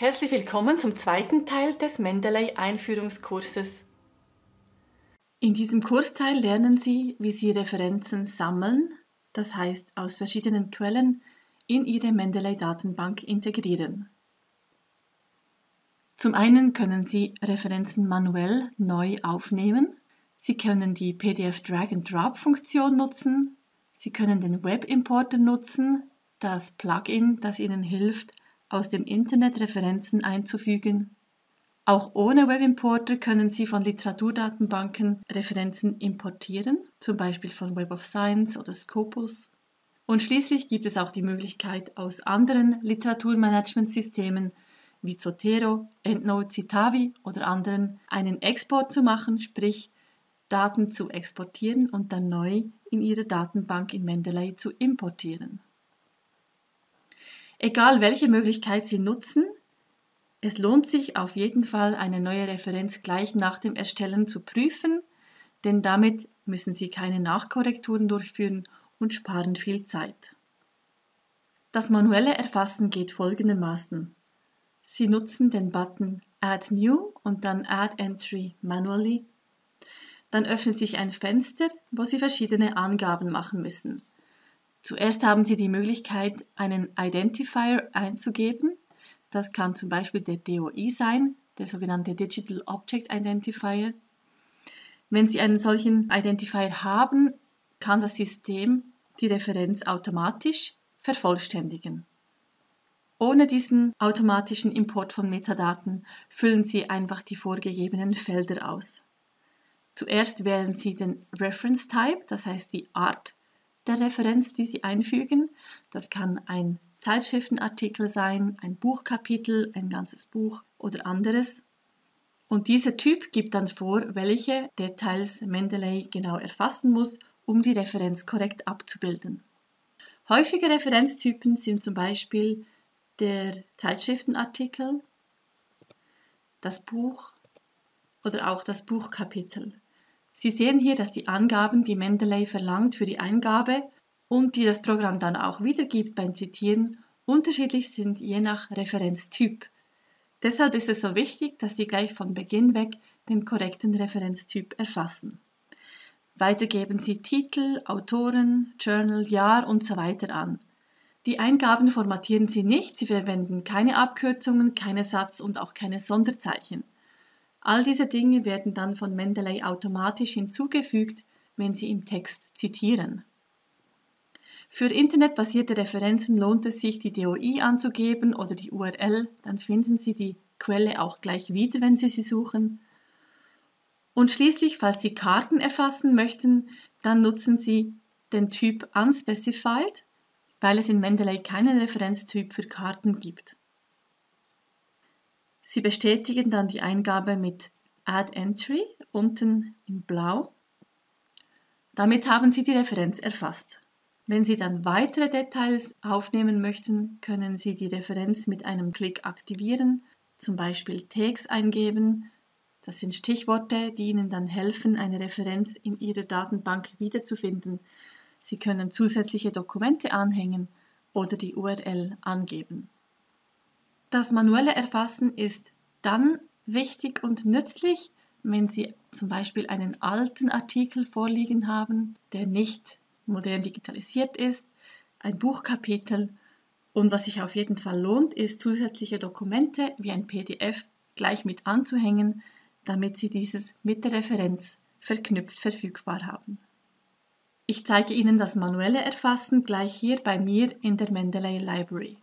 Herzlich willkommen zum zweiten Teil des Mendeley Einführungskurses. In diesem Kursteil lernen Sie, wie Sie Referenzen sammeln, das heißt aus verschiedenen Quellen in Ihre Mendeley Datenbank integrieren. Zum einen können Sie Referenzen manuell neu aufnehmen. Sie können die PDF Drag and Drop Funktion nutzen. Sie können den Web Importer nutzen, das Plugin, das Ihnen hilft, aus dem Internet Referenzen einzufügen. Auch ohne Webimporter können Sie von Literaturdatenbanken Referenzen importieren, zum Beispiel von Web of Science oder Scopus. Und schließlich gibt es auch die Möglichkeit, aus anderen Literaturmanagementsystemen wie Zotero, EndNote, Citavi oder anderen einen Export zu machen, sprich Daten zu exportieren und dann neu in Ihre Datenbank in Mendeley zu importieren. Egal welche Möglichkeit Sie nutzen, es lohnt sich auf jeden Fall, eine neue Referenz gleich nach dem Erstellen zu prüfen, denn damit müssen Sie keine Nachkorrekturen durchführen und sparen viel Zeit. Das manuelle Erfassen geht folgendermaßen. Sie nutzen den Button Add New und dann Add Entry Manually. Dann öffnet sich ein Fenster, wo Sie verschiedene Angaben machen müssen. Zuerst haben Sie die Möglichkeit, einen Identifier einzugeben. Das kann zum Beispiel der DOI sein, der sogenannte Digital Object Identifier. Wenn Sie einen solchen Identifier haben, kann das System die Referenz automatisch vervollständigen. Ohne diesen automatischen Import von Metadaten füllen Sie einfach die vorgegebenen Felder aus. Zuerst wählen Sie den Reference Type, das heißt die Art der Referenz, die Sie einfügen. Das kann ein Zeitschriftenartikel sein, ein Buchkapitel, ein ganzes Buch oder anderes. Und dieser Typ gibt dann vor, welche Details Mendeley genau erfassen muss, um die Referenz korrekt abzubilden. Häufige Referenztypen sind zum Beispiel der Zeitschriftenartikel, das Buch oder auch das Buchkapitel. Sie sehen hier, dass die Angaben, die Mendeley verlangt für die Eingabe und die das Programm dann auch wiedergibt beim Zitieren, unterschiedlich sind je nach Referenztyp. Deshalb ist es so wichtig, dass Sie gleich von Beginn weg den korrekten Referenztyp erfassen. Weiter geben Sie Titel, Autoren, Journal, Jahr und so weiter an. Die Eingaben formatieren Sie nicht, Sie verwenden keine Abkürzungen, keine Satz- und auch keine Sonderzeichen. All diese Dinge werden dann von Mendeley automatisch hinzugefügt, wenn Sie im Text zitieren. Für internetbasierte Referenzen lohnt es sich, die DOI anzugeben oder die URL, dann finden Sie die Quelle auch gleich wieder, wenn Sie sie suchen. Und schließlich, falls Sie Karten erfassen möchten, dann nutzen Sie den Typ Unspecified, weil es in Mendeley keinen Referenztyp für Karten gibt. Sie bestätigen dann die Eingabe mit Add Entry unten in blau. Damit haben Sie die Referenz erfasst. Wenn Sie dann weitere Details aufnehmen möchten, können Sie die Referenz mit einem Klick aktivieren, zum Beispiel Tags eingeben. Das sind Stichworte, die Ihnen dann helfen, eine Referenz in Ihrer Datenbank wiederzufinden. Sie können zusätzliche Dokumente anhängen oder die URL angeben. Das manuelle Erfassen ist dann wichtig und nützlich, wenn Sie zum Beispiel einen alten Artikel vorliegen haben, der nicht modern digitalisiert ist, ein Buchkapitel und was sich auf jeden Fall lohnt, ist zusätzliche Dokumente wie ein PDF gleich mit anzuhängen, damit Sie dieses mit der Referenz verknüpft verfügbar haben. Ich zeige Ihnen das manuelle Erfassen gleich hier bei mir in der Mendeley Library.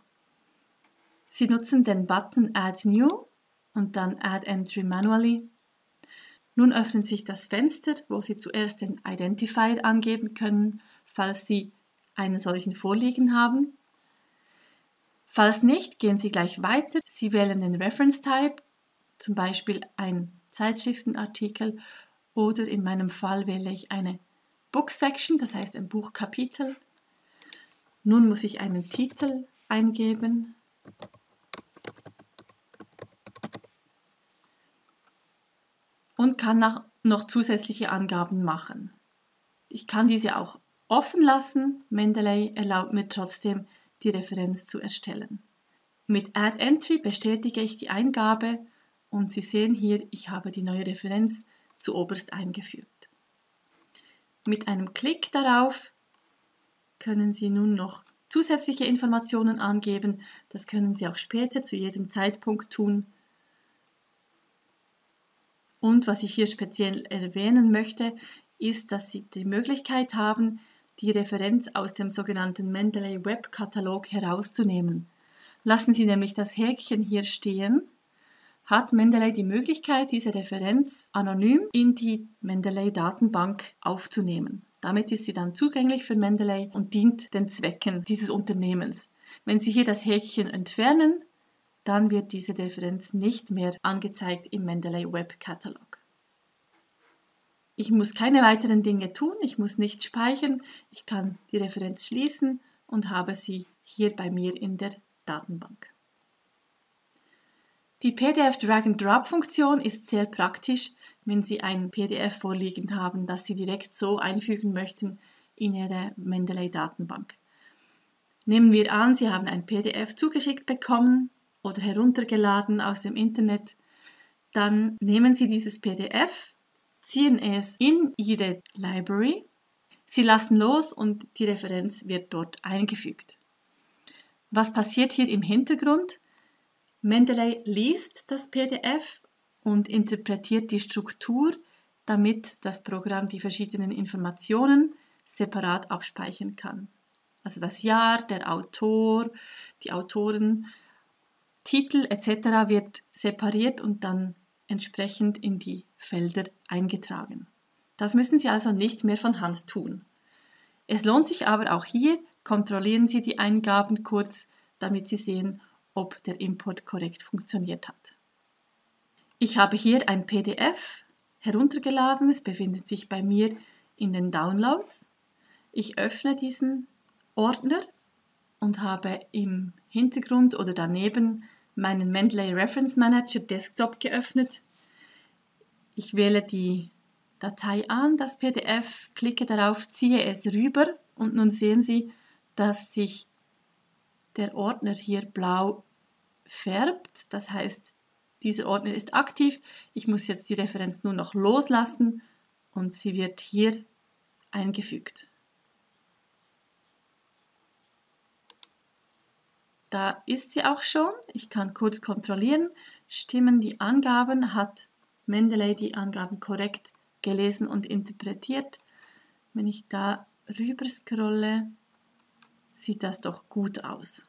Sie nutzen den Button Add New und dann Add Entry Manually. Nun öffnet sich das Fenster, wo Sie zuerst den Identifier angeben können, falls Sie einen solchen vorliegen haben. Falls nicht, gehen Sie gleich weiter. Sie wählen den Reference Type, zum Beispiel ein Zeitschriftenartikel oder in meinem Fall wähle ich eine Book Section, das heißt ein Buchkapitel. Nun muss ich einen Titel eingeben und kann noch zusätzliche Angaben machen. Ich kann diese auch offen lassen. Mendeley erlaubt mir trotzdem, die Referenz zu erstellen. Mit Add Entry bestätige ich die Eingabe und Sie sehen hier, ich habe die neue Referenz zu oberst eingefügt. Mit einem Klick darauf können Sie nun noch zusätzliche Informationen angeben. Das können Sie auch später zu jedem Zeitpunkt tun. Und was ich hier speziell erwähnen möchte, ist, dass Sie die Möglichkeit haben, die Referenz aus dem sogenannten Mendeley Web Katalog herauszunehmen. Lassen Sie nämlich das Häkchen hier stehen, hat Mendeley die Möglichkeit, diese Referenz anonym in die Mendeley Datenbank aufzunehmen. Damit ist sie dann zugänglich für Mendeley und dient den Zwecken dieses Unternehmens. Wenn Sie hier das Häkchen entfernen, dann wird diese Referenz nicht mehr angezeigt im Mendeley Web Catalog. Ich muss keine weiteren Dinge tun, ich muss nicht speichern, ich kann die Referenz schließen und habe sie hier bei mir in der Datenbank. Die PDF Drag-and-Drop-Funktion ist sehr praktisch, wenn Sie ein PDF vorliegend haben, das Sie direkt so einfügen möchten in Ihre Mendeley-Datenbank. Nehmen wir an, Sie haben ein PDF zugeschickt bekommen oder heruntergeladen aus dem Internet. Dann nehmen Sie dieses PDF, ziehen es in Ihre Library, Sie lassen los und die Referenz wird dort eingefügt. Was passiert hier im Hintergrund? Mendeley liest das PDF und interpretiert die Struktur, damit das Programm die verschiedenen Informationen separat abspeichern kann. Also das Jahr, der Autor, die Autoren, Titel etc. wird separiert und dann entsprechend in die Felder eingetragen. Das müssen Sie also nicht mehr von Hand tun. Es lohnt sich aber auch hier, kontrollieren Sie die Eingaben kurz, damit Sie sehen, ob der Import korrekt funktioniert hat. Ich habe hier ein PDF heruntergeladen, es befindet sich bei mir in den Downloads. Ich öffne diesen Ordner und habe im Hintergrund oder daneben meinen Mendeley Reference Manager Desktop geöffnet. Ich wähle die Datei an, das PDF, klicke darauf, ziehe es rüber und nun sehen Sie, dass sich der Ordner hier blau färbt. Das heißt, dieser Ordner ist aktiv. Ich muss jetzt die Referenz nur noch loslassen und sie wird hier eingefügt. Da ist sie auch schon. Ich kann kurz kontrollieren. Stimmen die Angaben? Hat Mendeley die Angaben korrekt gelesen und interpretiert? Wenn ich da rüber scrolle, sieht das doch gut aus.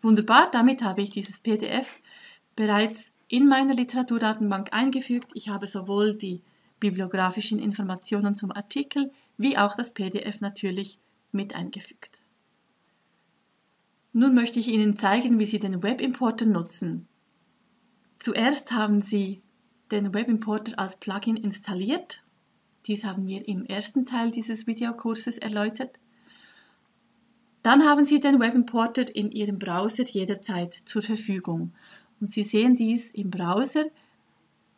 Wunderbar, damit habe ich dieses PDF bereits in meiner Literaturdatenbank eingefügt. Ich habe sowohl die bibliografischen Informationen zum Artikel wie auch das PDF natürlich mit eingefügt. Nun möchte ich Ihnen zeigen, wie Sie den Webimporter nutzen. Zuerst haben Sie den Webimporter als Plugin installiert. Dies haben wir im ersten Teil dieses Videokurses erläutert. Dann haben Sie den Webimporter in Ihrem Browser jederzeit zur Verfügung. Und Sie sehen dies im Browser.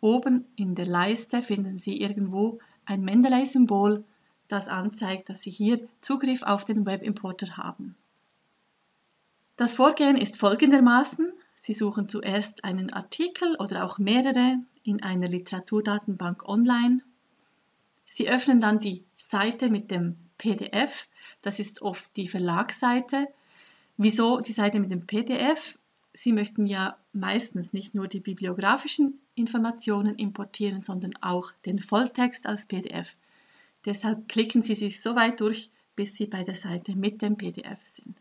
Oben in der Leiste finden Sie irgendwo ein Mendeley-Symbol, das anzeigt, dass Sie hier Zugriff auf den Webimporter haben. Das Vorgehen ist folgendermaßen. Sie suchen zuerst einen Artikel oder auch mehrere in einer Literaturdatenbank online. Sie öffnen dann die Seite mit dem PDF. Das ist oft die Verlagsseite. Wieso die Seite mit dem PDF? Sie möchten ja meistens nicht nur die bibliografischen Informationen importieren, sondern auch den Volltext als PDF. Deshalb klicken Sie sich so weit durch, bis Sie bei der Seite mit dem PDF sind.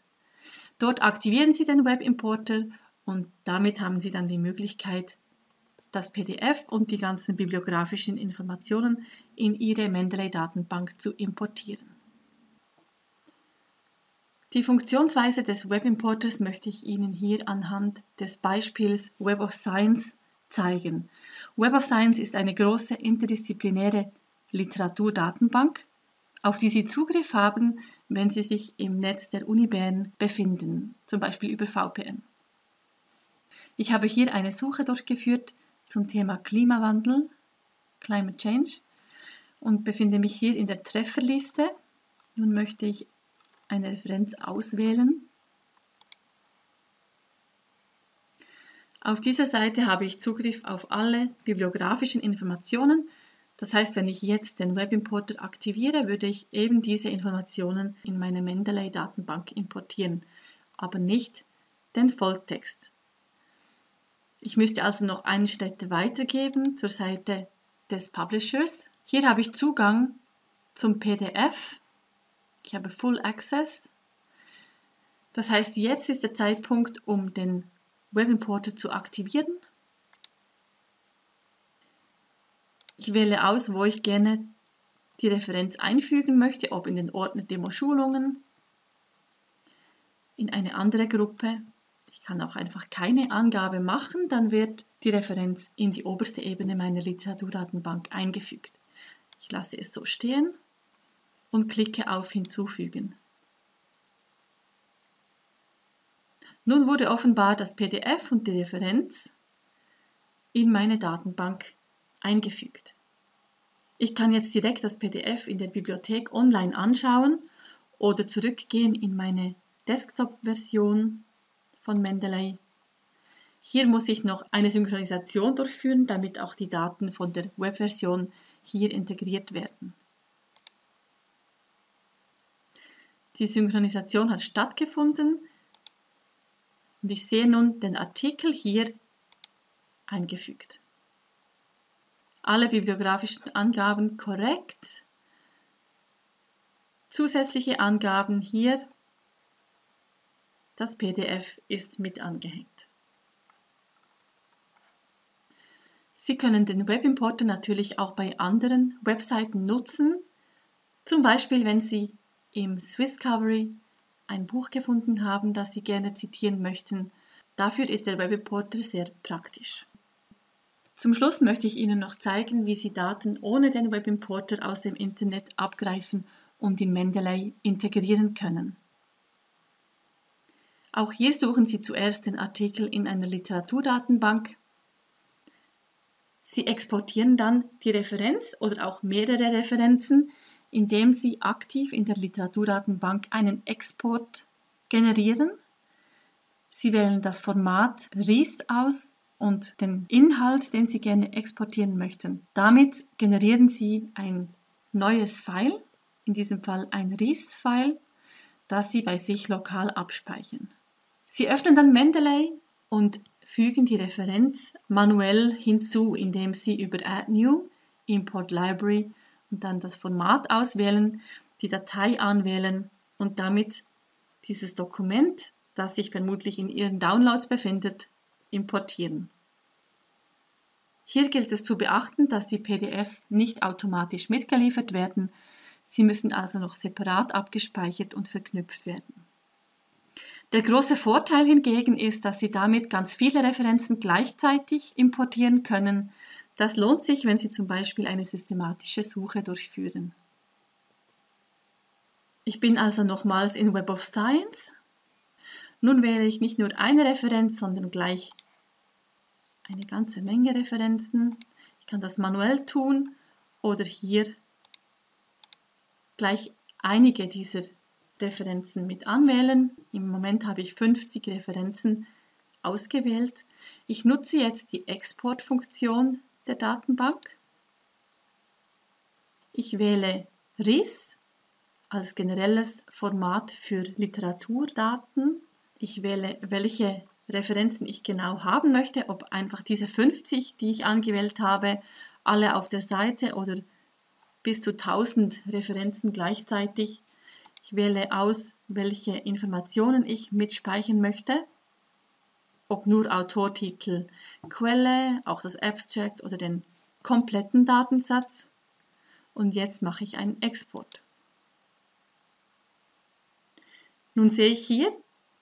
Dort aktivieren Sie den Webimporter und damit haben Sie dann die Möglichkeit, das PDF und die ganzen bibliografischen Informationen in Ihre Mendeley-Datenbank zu importieren. Die Funktionsweise des Webimporters möchte ich Ihnen hier anhand des Beispiels Web of Science zeigen. Web of Science ist eine große interdisziplinäre Literaturdatenbank, auf die Sie Zugriff haben, wenn sie sich im Netz der Uni Bern befinden, zum Beispiel über VPN. Ich habe hier eine Suche durchgeführt zum Thema Klimawandel, Climate Change, und befinde mich hier in der Trefferliste. Nun möchte ich eine Referenz auswählen. Auf dieser Seite habe ich Zugriff auf alle bibliografischen Informationen, das heißt, wenn ich jetzt den Webimporter aktiviere, würde ich eben diese Informationen in meine Mendeley-Datenbank importieren, aber nicht den Volltext. Ich müsste also noch einen Schritt weitergeben zur Seite des Publishers. Hier habe ich Zugang zum PDF. Ich habe Full Access. Das heißt, jetzt ist der Zeitpunkt, um den Webimporter zu aktivieren. Ich wähle aus, wo ich gerne die Referenz einfügen möchte, ob in den Ordner Demo Schulungen, in eine andere Gruppe. Ich kann auch einfach keine Angabe machen, dann wird die Referenz in die oberste Ebene meiner Literaturdatenbank eingefügt. Ich lasse es so stehen und klicke auf Hinzufügen. Nun wurde offenbar das PDF und die Referenz in meine Datenbank eingefügt. Ich kann jetzt direkt das PDF in der Bibliothek online anschauen oder zurückgehen in meine Desktop-Version von Mendeley. Hier muss ich noch eine Synchronisation durchführen, damit auch die Daten von der Webversion hier integriert werden. Die Synchronisation hat stattgefunden. Und ich sehe nun den Artikel hier eingefügt. Alle bibliografischen Angaben korrekt. Zusätzliche Angaben hier. Das PDF ist mit angehängt. Sie können den Webimporter natürlich auch bei anderen Webseiten nutzen, zum Beispiel wenn Sie im Swisscovery ein Buch gefunden haben, das Sie gerne zitieren möchten. Dafür ist der Webreporter sehr praktisch. Zum Schluss möchte ich Ihnen noch zeigen, wie Sie Daten ohne den Webimporter aus dem Internet abgreifen und in Mendeley integrieren können. Auch hier suchen Sie zuerst den Artikel in einer Literaturdatenbank. Sie exportieren dann die Referenz oder auch mehrere Referenzen indem Sie aktiv in der Literaturdatenbank einen Export generieren. Sie wählen das Format RIS aus und den Inhalt, den Sie gerne exportieren möchten. Damit generieren Sie ein neues File, in diesem Fall ein RIS-File, das Sie bei sich lokal abspeichern. Sie öffnen dann Mendeley und fügen die Referenz manuell hinzu, indem Sie über Add New, Import Library und dann das Format auswählen, die Datei anwählen und damit dieses Dokument, das sich vermutlich in Ihren Downloads befindet, importieren. Hier gilt es zu beachten, dass die PDFs nicht automatisch mitgeliefert werden, sie müssen also noch separat abgespeichert und verknüpft werden. Der große Vorteil hingegen ist, dass Sie damit ganz viele Referenzen gleichzeitig importieren können, das lohnt sich, wenn Sie zum Beispiel eine systematische Suche durchführen. Ich bin also nochmals in Web of Science. Nun wähle ich nicht nur eine Referenz, sondern gleich eine ganze Menge Referenzen. Ich kann das manuell tun oder hier gleich einige dieser Referenzen mit anwählen. Im Moment habe ich 50 Referenzen ausgewählt. Ich nutze jetzt die Exportfunktion der Datenbank. Ich wähle RIS als generelles Format für Literaturdaten. Ich wähle, welche Referenzen ich genau haben möchte, ob einfach diese 50, die ich angewählt habe, alle auf der Seite oder bis zu 1000 Referenzen gleichzeitig. Ich wähle aus, welche Informationen ich mitspeichern möchte ob nur Autortitel, Quelle, auch das Abstract oder den kompletten Datensatz. Und jetzt mache ich einen Export. Nun sehe ich hier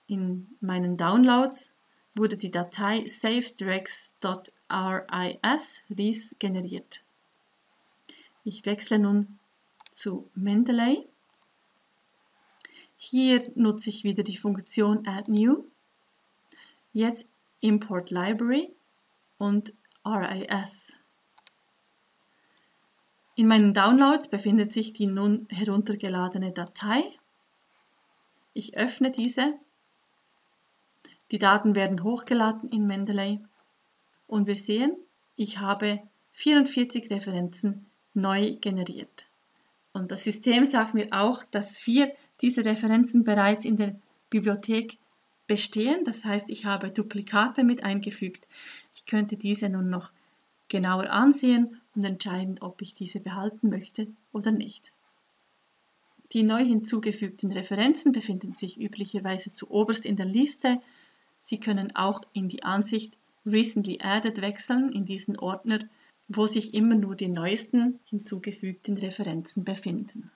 in meinen Downloads wurde die Datei safedirect.ris generiert. Ich wechsle nun zu Mendeley. Hier nutze ich wieder die Funktion Add New Jetzt Import Library und RIS. In meinen Downloads befindet sich die nun heruntergeladene Datei. Ich öffne diese. Die Daten werden hochgeladen in Mendeley Und wir sehen, ich habe 44 Referenzen neu generiert. Und das System sagt mir auch, dass vier dieser Referenzen bereits in der Bibliothek bestehen. Das heißt, ich habe Duplikate mit eingefügt. Ich könnte diese nun noch genauer ansehen und entscheiden, ob ich diese behalten möchte oder nicht. Die neu hinzugefügten Referenzen befinden sich üblicherweise zuoberst in der Liste. Sie können auch in die Ansicht Recently Added wechseln, in diesen Ordner, wo sich immer nur die neuesten hinzugefügten Referenzen befinden.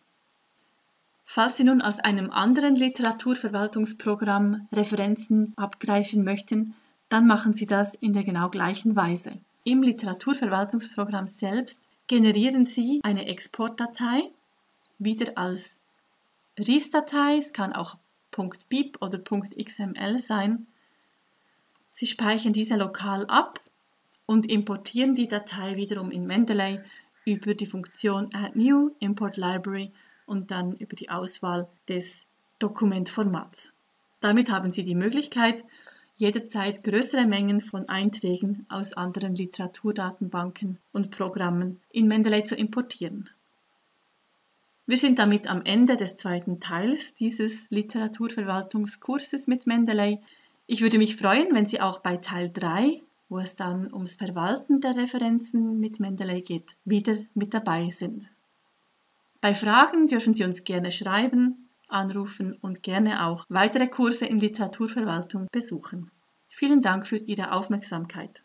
Falls Sie nun aus einem anderen Literaturverwaltungsprogramm Referenzen abgreifen möchten, dann machen Sie das in der genau gleichen Weise. Im Literaturverwaltungsprogramm selbst generieren Sie eine Exportdatei, wieder als RIS-Datei, es kann auch .bib oder .xml sein. Sie speichern diese lokal ab und importieren die Datei wiederum in Mendeley über die Funktion Add New, Import Library und dann über die Auswahl des Dokumentformats. Damit haben Sie die Möglichkeit, jederzeit größere Mengen von Einträgen aus anderen Literaturdatenbanken und Programmen in Mendeley zu importieren. Wir sind damit am Ende des zweiten Teils dieses Literaturverwaltungskurses mit Mendeley. Ich würde mich freuen, wenn Sie auch bei Teil 3, wo es dann ums Verwalten der Referenzen mit Mendeley geht, wieder mit dabei sind. Bei Fragen dürfen Sie uns gerne schreiben, anrufen und gerne auch weitere Kurse in Literaturverwaltung besuchen. Vielen Dank für Ihre Aufmerksamkeit.